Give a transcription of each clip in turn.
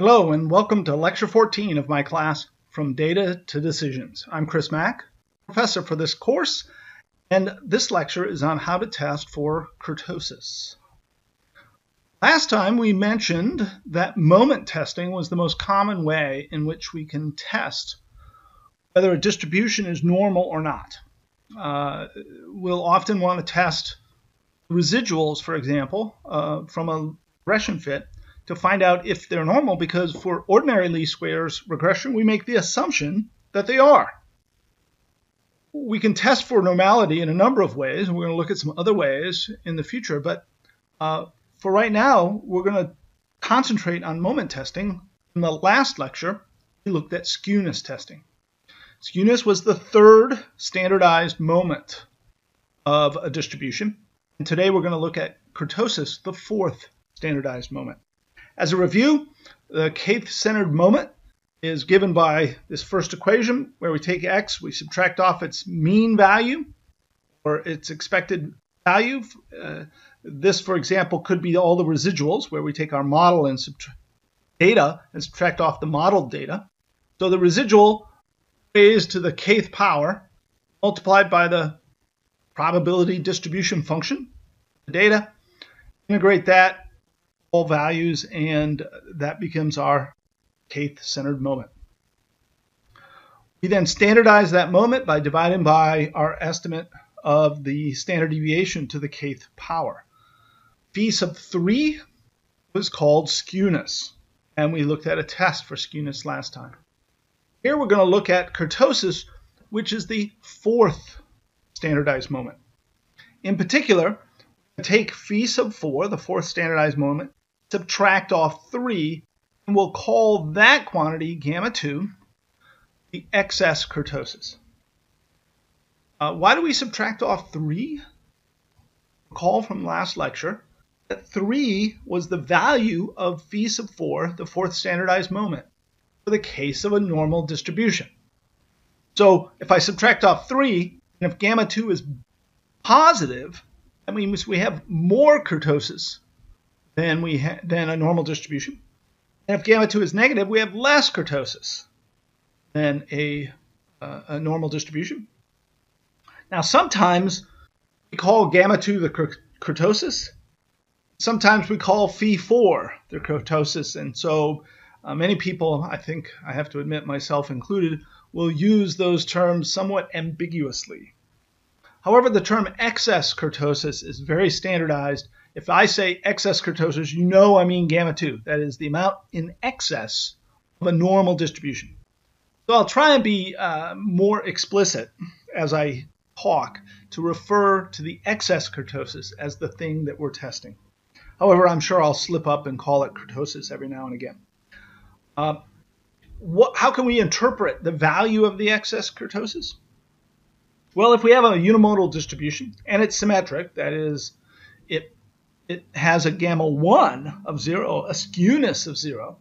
Hello and welcome to lecture 14 of my class From Data to Decisions. I'm Chris Mack, professor for this course, and this lecture is on how to test for kurtosis. Last time we mentioned that moment testing was the most common way in which we can test whether a distribution is normal or not. Uh, we'll often want to test residuals, for example, uh, from a regression fit to find out if they're normal because for ordinary least squares regression, we make the assumption that they are. We can test for normality in a number of ways, and we're going to look at some other ways in the future, but uh, for right now, we're going to concentrate on moment testing. In the last lecture, we looked at skewness testing. Skewness was the third standardized moment of a distribution, and today we're going to look at kurtosis, the fourth standardized moment. As a review, the kth-centered moment is given by this first equation where we take x, we subtract off its mean value or its expected value. Uh, this, for example, could be all the residuals where we take our model and data and subtract off the modeled data. So the residual raised to the kth power multiplied by the probability distribution function, the data, integrate that all values, and that becomes our kth-centered moment. We then standardize that moment by dividing by our estimate of the standard deviation to the kth power. Phi sub 3 was called skewness, and we looked at a test for skewness last time. Here we're going to look at kurtosis, which is the fourth standardized moment. In particular, take phi sub 4, the fourth standardized moment, subtract off 3, and we'll call that quantity, gamma 2, the excess kurtosis. Uh, why do we subtract off 3? Recall from last lecture that 3 was the value of phi sub 4, the fourth standardized moment, for the case of a normal distribution. So if I subtract off 3, and if gamma 2 is positive, that means we have more kurtosis than we ha- than a normal distribution. And if gamma 2 is negative, we have less kurtosis than a, uh, a normal distribution. Now, sometimes we call gamma 2 the kurtosis. Sometimes we call phi 4 the kurtosis. And so uh, many people, I think I have to admit myself included, will use those terms somewhat ambiguously. However, the term excess kurtosis is very standardized if I say excess kurtosis, you know I mean gamma 2. That is the amount in excess of a normal distribution. So I'll try and be uh, more explicit as I talk to refer to the excess kurtosis as the thing that we're testing. However, I'm sure I'll slip up and call it kurtosis every now and again. Uh, what, how can we interpret the value of the excess kurtosis? Well, if we have a unimodal distribution and it's symmetric, that is, it has a gamma 1 of 0, a skewness of 0,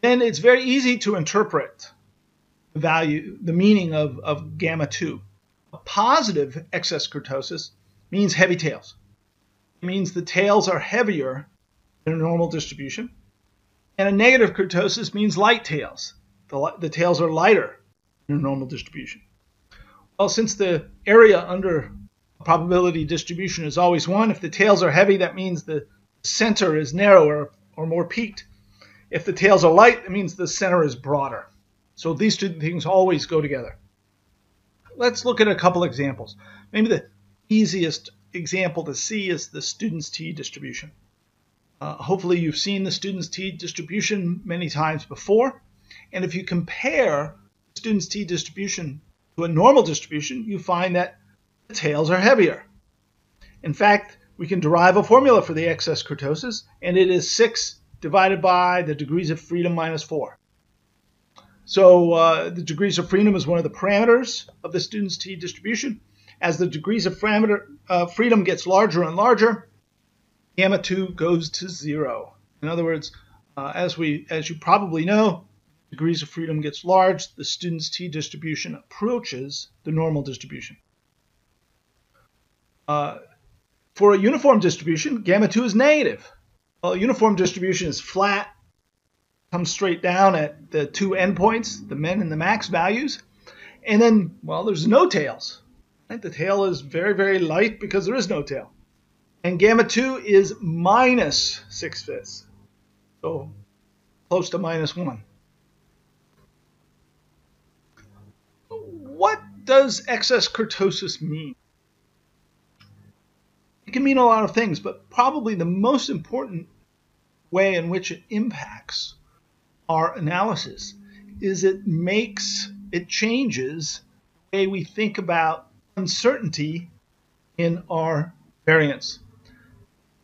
then it's very easy to interpret the value, the meaning of, of gamma 2. A positive excess kurtosis means heavy tails. It means the tails are heavier than a normal distribution. And a negative kurtosis means light tails. The, the tails are lighter than a normal distribution. Well, since the area under probability distribution is always 1. If the tails are heavy, that means the center is narrower or more peaked. If the tails are light, it means the center is broader. So these two things always go together. Let's look at a couple examples. Maybe the easiest example to see is the student's t distribution. Uh, hopefully you've seen the student's t distribution many times before. And if you compare student's t distribution to a normal distribution, you find that the tails are heavier. In fact, we can derive a formula for the excess kurtosis, and it is 6 divided by the degrees of freedom minus 4. So uh, the degrees of freedom is one of the parameters of the student's t distribution. As the degrees of parameter, uh, freedom gets larger and larger, gamma 2 goes to 0. In other words, uh, as, we, as you probably know, degrees of freedom gets large, the student's t distribution approaches the normal distribution. Uh, for a uniform distribution, gamma 2 is negative. Well, a uniform distribution is flat, comes straight down at the two endpoints, the min and the max values. And then, well, there's no tails. Right? The tail is very, very light because there is no tail. And gamma 2 is minus 6 fifths. So close to minus 1. What does excess kurtosis mean? It can mean a lot of things, but probably the most important way in which it impacts our analysis is it makes, it changes the way we think about uncertainty in our variance.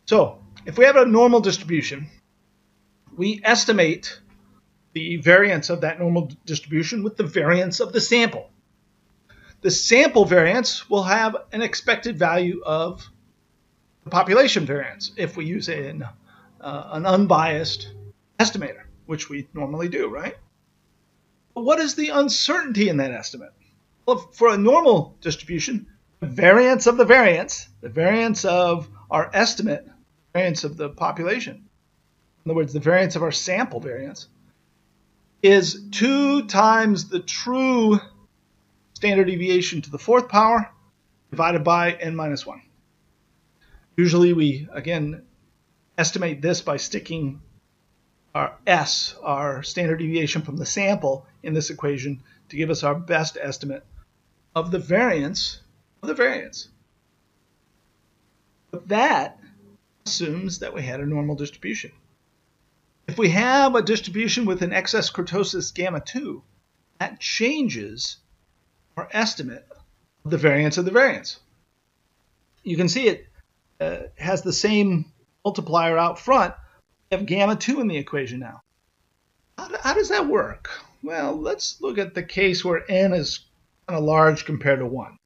So, if we have a normal distribution, we estimate the variance of that normal distribution with the variance of the sample. The sample variance will have an expected value of population variance if we use an, uh, an unbiased estimator, which we normally do, right? But what is the uncertainty in that estimate? Well, for a normal distribution, the variance of the variance, the variance of our estimate, variance of the population, in other words, the variance of our sample variance, is 2 times the true standard deviation to the fourth power divided by n minus 1. Usually we, again, estimate this by sticking our S, our standard deviation from the sample, in this equation to give us our best estimate of the variance of the variance. But that assumes that we had a normal distribution. If we have a distribution with an excess kurtosis gamma 2, that changes our estimate of the variance of the variance. You can see it uh, has the same multiplier out front. We have gamma 2 in the equation now. How, how does that work? Well, let's look at the case where n is kind of large compared to 1.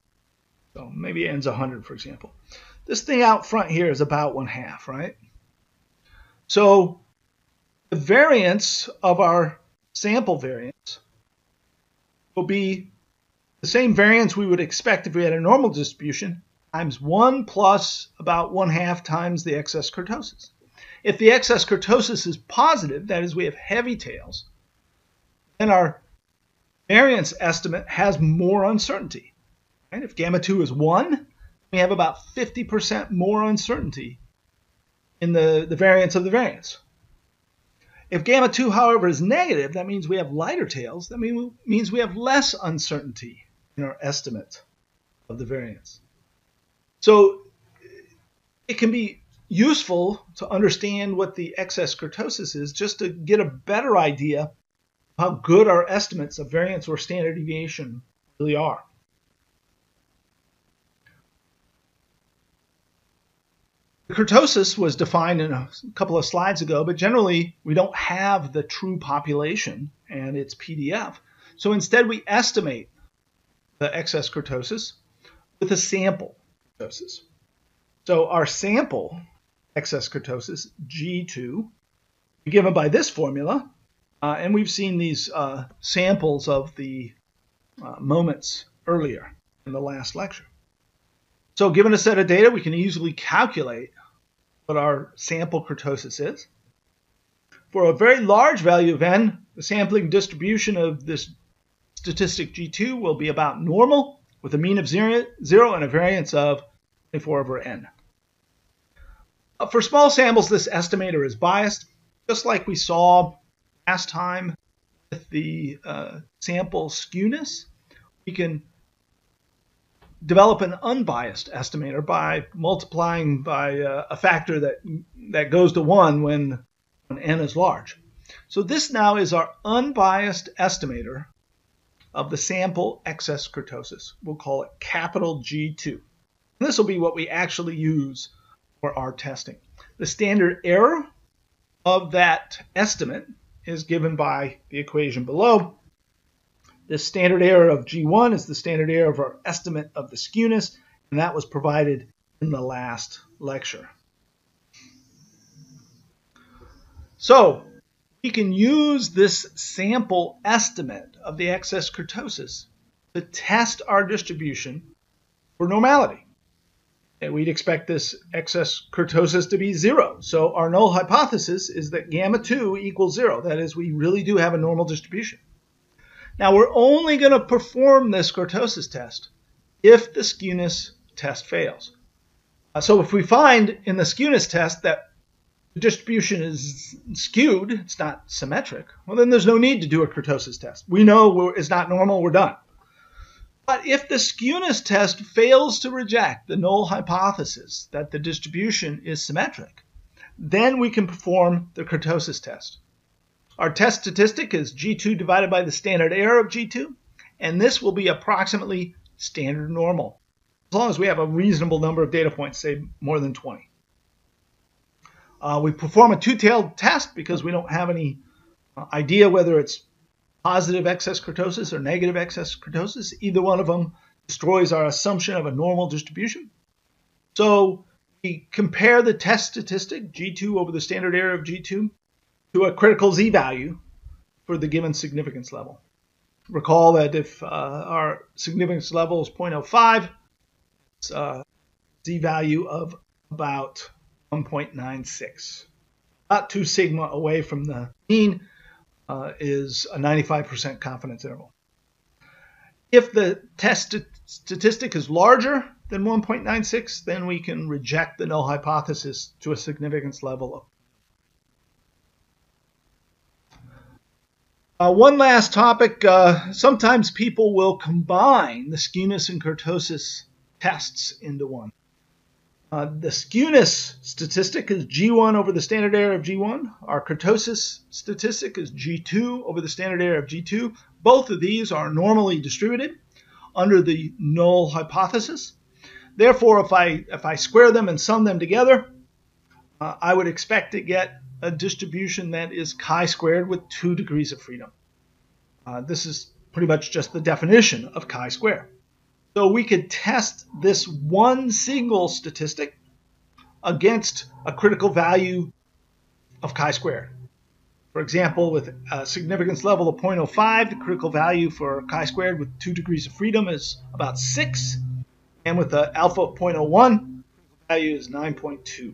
So maybe n's 100, for example. This thing out front here is about 1 half, right? So the variance of our sample variance will be the same variance we would expect if we had a normal distribution times 1 plus about 1 half times the excess kurtosis. If the excess kurtosis is positive, that is, we have heavy tails, then our variance estimate has more uncertainty. Right? If gamma 2 is 1, we have about 50% more uncertainty in the, the variance of the variance. If gamma 2, however, is negative, that means we have lighter tails. That mean, means we have less uncertainty in our estimate of the variance. So it can be useful to understand what the excess kurtosis is just to get a better idea how good our estimates of variance or standard deviation really are. Kurtosis was defined in a couple of slides ago, but generally we don't have the true population and its PDF. So instead we estimate the excess kurtosis with a sample kurtosis. So our sample excess kurtosis, G2, given by this formula, uh, and we've seen these uh, samples of the uh, moments earlier in the last lecture. So given a set of data, we can easily calculate what our sample kurtosis is. For a very large value of n, the sampling distribution of this statistic G2 will be about normal with a mean of zero, zero and a variance of 24 over n. Uh, for small samples, this estimator is biased, just like we saw last time with the uh, sample skewness. We can develop an unbiased estimator by multiplying by uh, a factor that that goes to one when, when n is large. So this now is our unbiased estimator of the sample excess kurtosis. We'll call it capital G2. And this will be what we actually use for our testing. The standard error of that estimate is given by the equation below. The standard error of G1 is the standard error of our estimate of the skewness, and that was provided in the last lecture. So we can use this sample estimate of the excess kurtosis to test our distribution for normality. We'd expect this excess kurtosis to be zero. So our null hypothesis is that gamma 2 equals zero. That is, we really do have a normal distribution. Now we're only going to perform this kurtosis test if the skewness test fails. Uh, so if we find in the skewness test that the distribution is skewed, it's not symmetric, well then there's no need to do a kurtosis test. We know it's not normal, we're done. But if the skewness test fails to reject the null hypothesis that the distribution is symmetric, then we can perform the kurtosis test. Our test statistic is G2 divided by the standard error of G2, and this will be approximately standard normal, as long as we have a reasonable number of data points, say more than 20. Uh, we perform a two-tailed test because we don't have any uh, idea whether it's positive excess kurtosis or negative excess kurtosis. Either one of them destroys our assumption of a normal distribution. So we compare the test statistic, G2 over the standard error of G2, to a critical z-value for the given significance level. Recall that if uh, our significance level is 0.05, it's a z-value of about 1.96. About 2 sigma away from the mean, uh, is a 95% confidence interval. If the test statistic is larger than 1.96, then we can reject the null hypothesis to a significance level Uh, one last topic. Uh, sometimes people will combine the skewness and kurtosis tests into one. Uh, the skewness statistic is G1 over the standard error of G1. Our kurtosis statistic is G2 over the standard error of G2. Both of these are normally distributed under the null hypothesis. Therefore, if I, if I square them and sum them together, uh, I would expect to get a distribution that is chi-squared with two degrees of freedom. Uh, this is pretty much just the definition of chi-squared. So we could test this one single statistic against a critical value of chi-squared. For example, with a significance level of 0.05, the critical value for chi-squared with 2 degrees of freedom is about 6. And with the alpha of 0.01, value is 9.2. So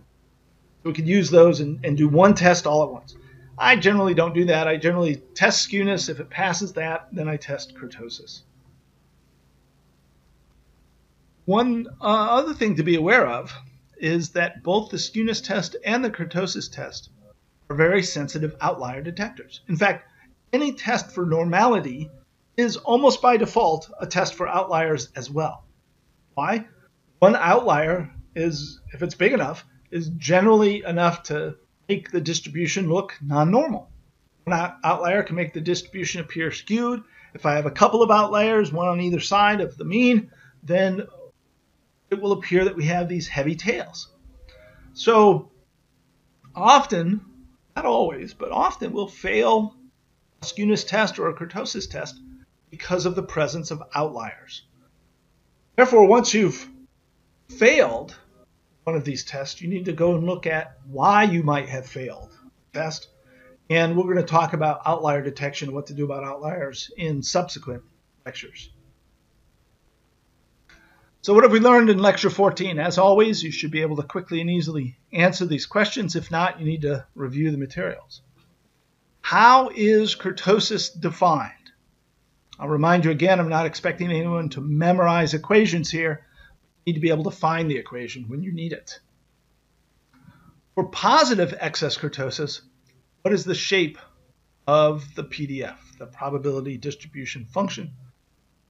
we could use those and, and do one test all at once. I generally don't do that. I generally test skewness. If it passes that, then I test kurtosis. One uh, other thing to be aware of is that both the skewness test and the kurtosis test are very sensitive outlier detectors. In fact, any test for normality is almost by default a test for outliers as well. Why? One outlier is, if it's big enough, is generally enough to make the distribution look non-normal. One outlier can make the distribution appear skewed. If I have a couple of outliers, one on either side of the mean, then it will appear that we have these heavy tails. So often, not always, but often we'll fail a skewness test or a kurtosis test because of the presence of outliers. Therefore, once you've failed one of these tests, you need to go and look at why you might have failed test. And we're going to talk about outlier detection, what to do about outliers in subsequent lectures. So what have we learned in lecture 14? As always, you should be able to quickly and easily answer these questions. If not, you need to review the materials. How is kurtosis defined? I'll remind you again, I'm not expecting anyone to memorize equations here. You need to be able to find the equation when you need it. For positive excess kurtosis, what is the shape of the PDF, the probability distribution function?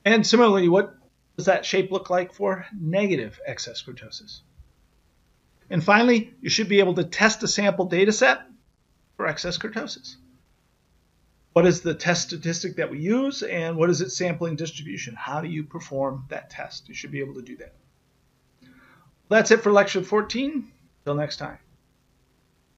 And similarly, what does that shape look like for negative excess kurtosis? And finally, you should be able to test a sample data set for excess kurtosis. What is the test statistic that we use and what is its sampling distribution? How do you perform that test? You should be able to do that. That's it for lecture 14. Till next time.